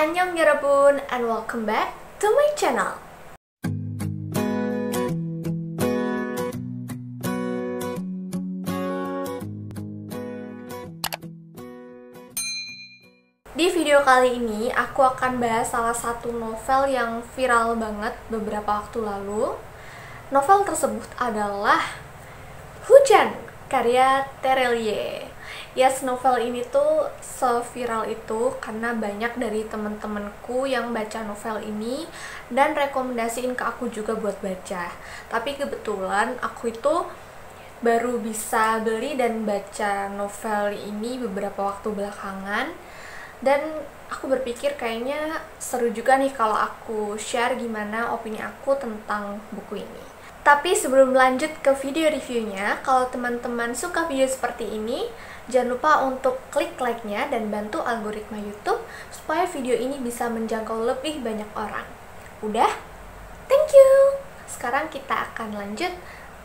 Annyeong Yorobun and welcome back to my channel. Di video kali ini aku akan bahas salah satu novel yang viral banget beberapa waktu lalu. Novel tersebut adalah Hujan karya Terelie. Yes, novel ini tuh seviral itu karena banyak dari temen-temenku yang baca novel ini dan rekomendasiin ke aku juga buat baca. Tapi kebetulan aku itu baru bisa beli dan baca novel ini beberapa waktu belakangan dan aku berpikir kayaknya seru juga nih kalau aku share gimana opini aku tentang buku ini. Tapi sebelum lanjut ke video reviewnya, kalau teman-teman suka video seperti ini, jangan lupa untuk klik like-nya dan bantu algoritma YouTube supaya video ini bisa menjangkau lebih banyak orang. Udah? Thank you! Sekarang kita akan lanjut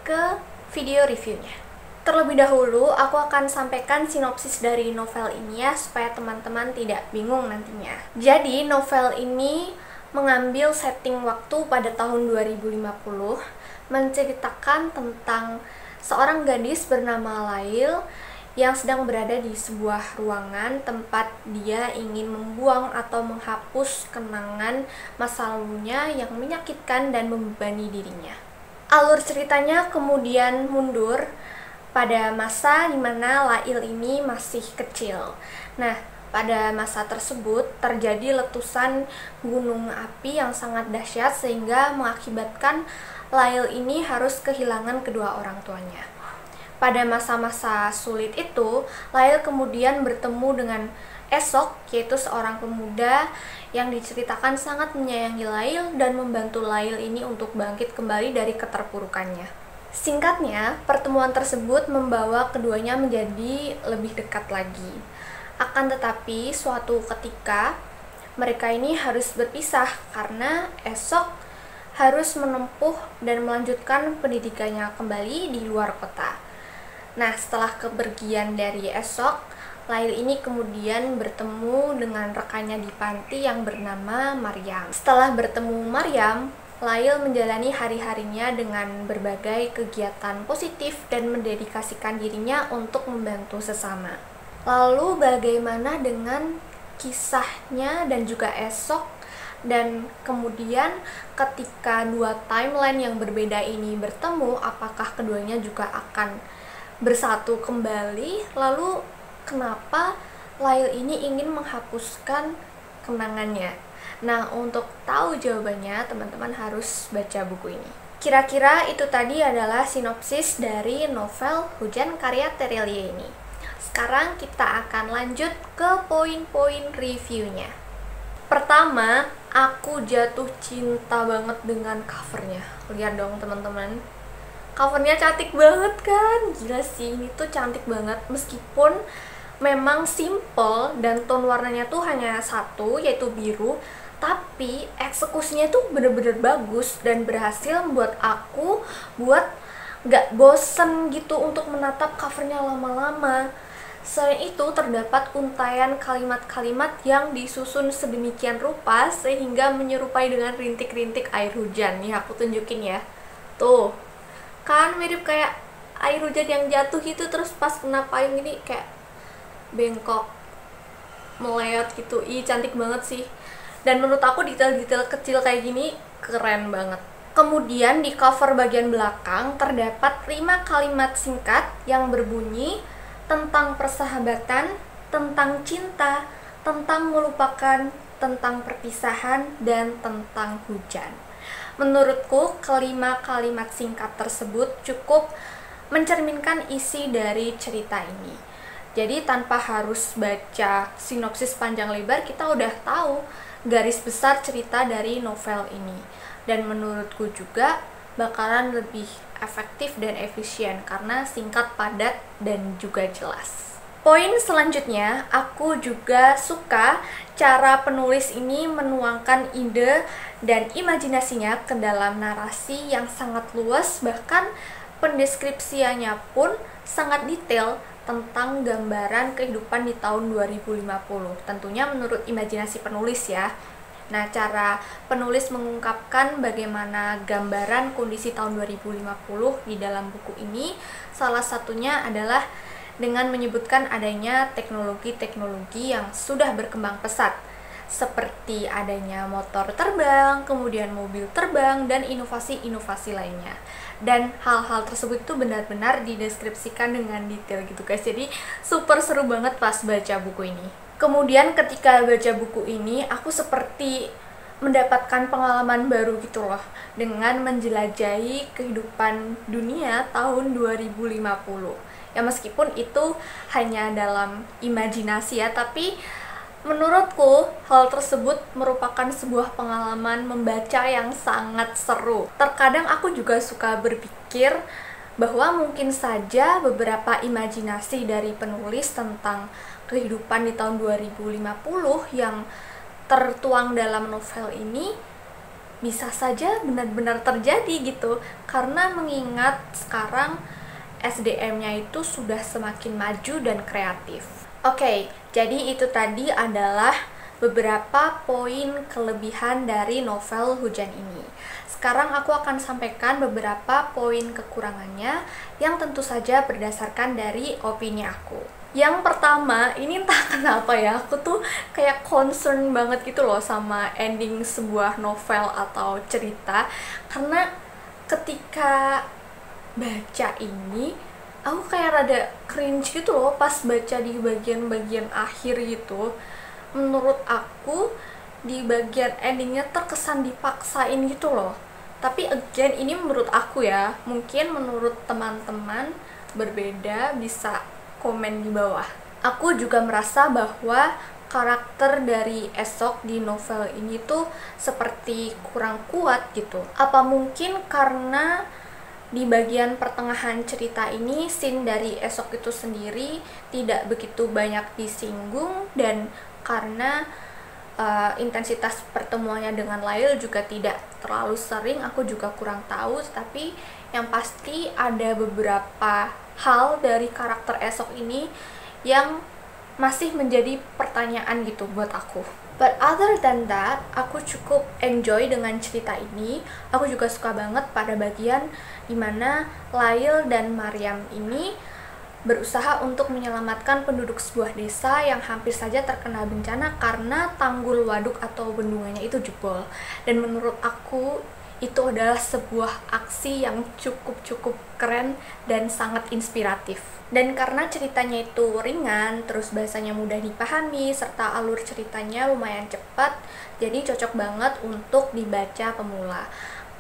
ke video reviewnya. Terlebih dahulu, aku akan sampaikan sinopsis dari novel ini ya, supaya teman-teman tidak bingung nantinya. Jadi, novel ini mengambil setting waktu pada tahun 2050 menceritakan tentang seorang gadis bernama Lail yang sedang berada di sebuah ruangan tempat dia ingin membuang atau menghapus kenangan masa lalunya yang menyakitkan dan membebani dirinya. Alur ceritanya kemudian mundur pada masa di mana Lail ini masih kecil. Nah, pada masa tersebut terjadi letusan gunung api yang sangat dahsyat sehingga mengakibatkan Lail ini harus kehilangan kedua orang tuanya. Pada masa-masa sulit itu, Lail kemudian bertemu dengan Esok, yaitu seorang pemuda yang diceritakan sangat menyayangi Lail dan membantu Lail ini untuk bangkit kembali dari keterpurukannya. Singkatnya, pertemuan tersebut membawa keduanya menjadi lebih dekat lagi. Akan tetapi, suatu ketika mereka ini harus berpisah karena Esok harus menempuh dan melanjutkan pendidikannya kembali di luar kota. Nah, setelah kepergian dari esok, Lail ini kemudian bertemu dengan rekannya di panti yang bernama Maryam. Setelah bertemu Maryam, Lail menjalani hari-harinya dengan berbagai kegiatan positif dan mendedikasikan dirinya untuk membantu sesama. Lalu bagaimana dengan kisahnya dan juga esok dan kemudian ketika dua timeline yang berbeda ini bertemu apakah keduanya juga akan bersatu kembali? Lalu kenapa Lail ini ingin menghapuskan kenangannya? Nah untuk tahu jawabannya teman-teman harus baca buku ini. Kira-kira itu tadi adalah sinopsis dari novel Hujan karya Terelie ini. Sekarang kita akan lanjut ke poin-poin reviewnya. Pertama aku jatuh cinta banget dengan covernya. Lihat dong teman-teman. Covernya cantik banget kan? Gila sih ini tuh cantik banget. Meskipun memang simple dan tone warnanya tuh hanya satu yaitu biru tapi eksekusinya tuh bener-bener bagus dan berhasil membuat aku buat gak bosen gitu untuk menatap covernya lama-lama Selain itu, terdapat untayan kalimat-kalimat yang disusun sedemikian rupa sehingga menyerupai dengan rintik-rintik air hujan. Nih, aku tunjukin ya. Tuh, kan mirip kayak air hujan yang jatuh gitu terus pas kena payung ini kayak bengkok meleot gitu. Ih, cantik banget sih. Dan menurut aku detail-detail kecil kayak gini keren banget. Kemudian di cover bagian belakang terdapat 5 kalimat singkat yang berbunyi tentang persahabatan, tentang cinta, tentang melupakan, tentang perpisahan, dan tentang hujan. Menurutku, kelima kalimat singkat tersebut cukup mencerminkan isi dari cerita ini. Jadi tanpa harus baca sinopsis panjang lebar, kita udah tahu garis besar cerita dari novel ini. Dan menurutku juga bakalan lebih efektif dan efisien karena singkat, padat, dan juga jelas. Poin selanjutnya, aku juga suka cara penulis ini menuangkan ide dan imajinasinya ke dalam narasi yang sangat luas, bahkan pendeskripsiannya pun sangat detail tentang gambaran kehidupan di tahun 2050. Tentunya menurut imajinasi penulis ya. Nah, cara penulis mengungkapkan bagaimana gambaran kondisi tahun 2050 di dalam buku ini salah satunya adalah dengan menyebutkan adanya teknologi-teknologi yang sudah berkembang pesat seperti adanya motor terbang, kemudian mobil terbang, dan inovasi-inovasi lainnya. Dan hal-hal tersebut itu benar-benar dideskripsikan dengan detail gitu guys. Jadi super seru banget pas baca buku ini. Kemudian ketika baca buku ini, aku seperti mendapatkan pengalaman baru gitu loh dengan menjelajahi kehidupan dunia tahun 2050. Ya meskipun itu hanya dalam imajinasi ya, tapi Menurutku, hal tersebut merupakan sebuah pengalaman membaca yang sangat seru. Terkadang aku juga suka berpikir bahwa mungkin saja beberapa imajinasi dari penulis tentang kehidupan di tahun 2050 yang tertuang dalam novel ini bisa saja benar-benar terjadi gitu karena mengingat sekarang SDM-nya itu sudah semakin maju dan kreatif. Oke, okay, jadi itu tadi adalah beberapa poin kelebihan dari novel Hujan ini. Sekarang aku akan sampaikan beberapa poin kekurangannya yang tentu saja berdasarkan dari opini aku. Yang pertama, ini entah kenapa ya, aku tuh kayak concern banget gitu loh sama ending sebuah novel atau cerita. Karena ketika baca ini aku kayak rada cringe gitu loh pas baca di bagian-bagian akhir gitu. Menurut aku di bagian endingnya terkesan dipaksain gitu loh. Tapi again ini menurut aku ya mungkin menurut teman-teman berbeda bisa komen di bawah. Aku juga merasa bahwa karakter dari esok di novel ini tuh seperti kurang kuat gitu. Apa mungkin karena di bagian pertengahan cerita ini scene dari esok itu sendiri tidak begitu banyak disinggung dan karena uh, intensitas pertemuannya dengan Lail juga tidak terlalu sering aku juga kurang tahu. Tapi yang pasti ada beberapa hal dari karakter esok ini yang masih menjadi pertanyaan gitu buat aku But other than that, aku cukup enjoy dengan cerita ini. Aku juga suka banget pada bagian di mana Lail dan Mariam ini berusaha untuk menyelamatkan penduduk sebuah desa yang hampir saja terkena bencana karena tanggul waduk atau bendungannya itu jebol. Dan menurut aku itu adalah sebuah aksi yang cukup-cukup keren dan sangat inspiratif. Dan karena ceritanya itu ringan, terus bahasanya mudah dipahami, serta alur ceritanya lumayan cepat, jadi cocok banget untuk dibaca pemula.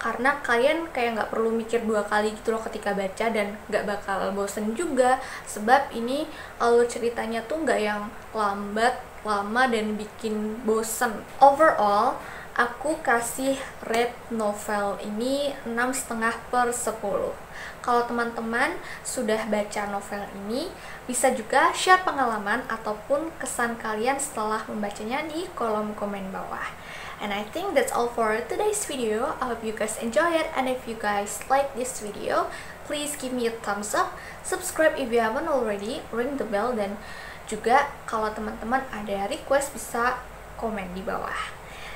Karena kalian kayak nggak perlu mikir dua kali gitu loh ketika baca dan nggak bakal bosen juga, sebab ini alur ceritanya tuh nggak yang lambat, lama, dan bikin bosen. Overall, aku kasih rate novel ini 6,5 per 10 kalau teman-teman sudah baca novel ini bisa juga share pengalaman ataupun kesan kalian setelah membacanya di kolom komen bawah. And I think that's all for today's video. I hope you guys enjoy it. And if you guys like this video please give me a thumbs up subscribe if you haven't already ring the bell dan juga kalau teman-teman ada request bisa komen di bawah